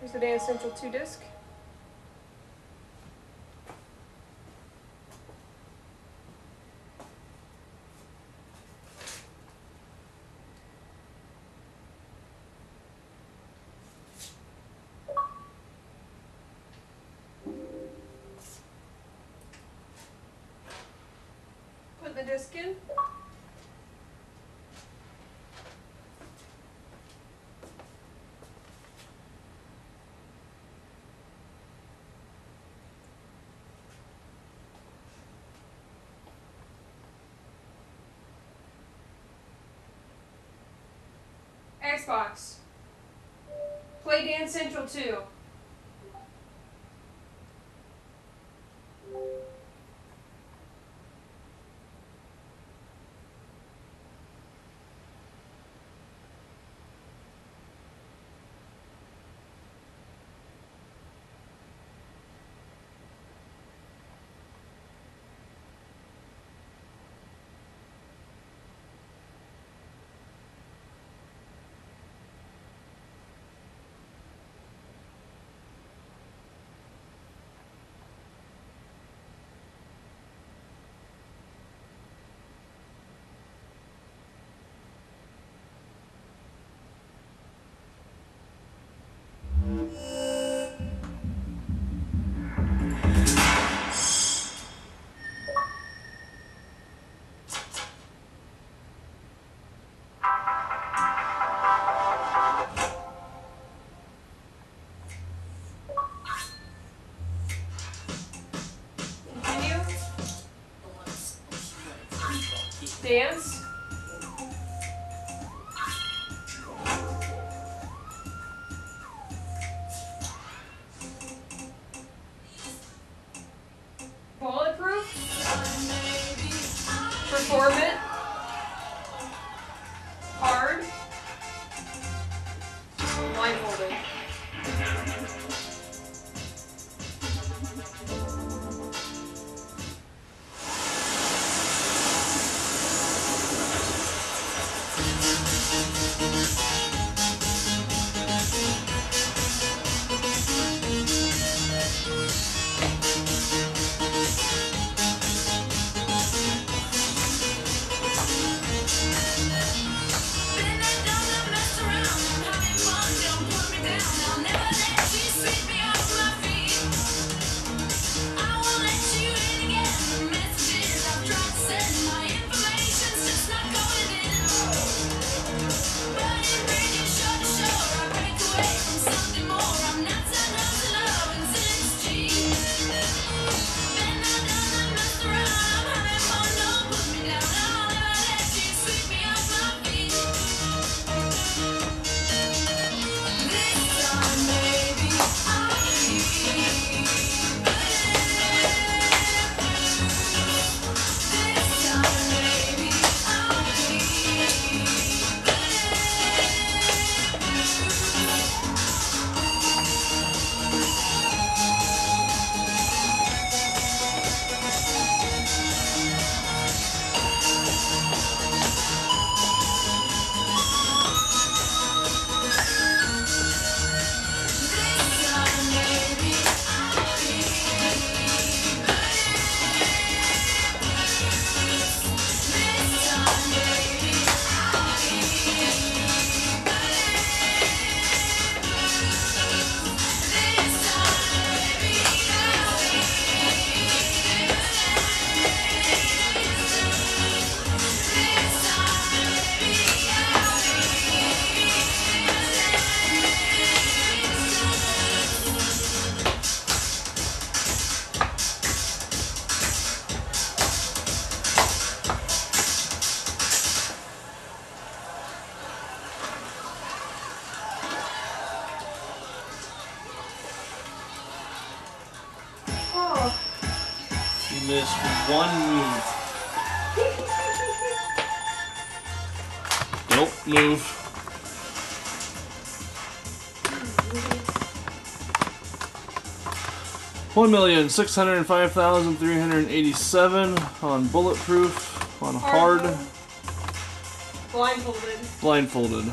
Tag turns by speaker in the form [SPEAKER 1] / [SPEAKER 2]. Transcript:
[SPEAKER 1] Here's the Dance Central 2 disc. Put the disc. Xbox. Play Dance Central 2. Dance. Bulletproof. Uh,
[SPEAKER 2] perform Missed one move. Nope, move.
[SPEAKER 3] One million six hundred five thousand three hundred eighty-seven on bulletproof. On hard,
[SPEAKER 1] Blindfolded.
[SPEAKER 3] blindfolded.